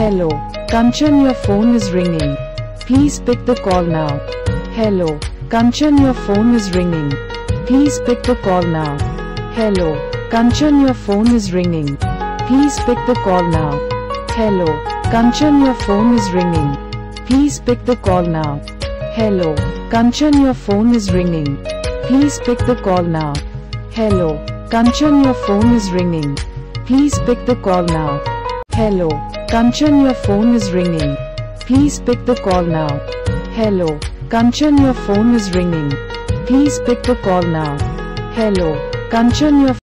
Hello. Kanchan, your phone is ringing. Please pick the call now. Hello. Kanchan, your phone is ringing. Please pick the call now. Hello. Kanchan, your phone is ringing. Please pick the call now. Hello. Kanchan, your phone is ringing. Please pick the call now. Hello. Kanchan, your phone is ringing. Please pick the call now. Hello. Kanchan, your phone is ringing. Please pick the call now. Hello. Kanchan, your phone is ringing. Please pick the call now. Hello. Kanchan, your phone is ringing. Please pick the call now. Hello. Kanchan, your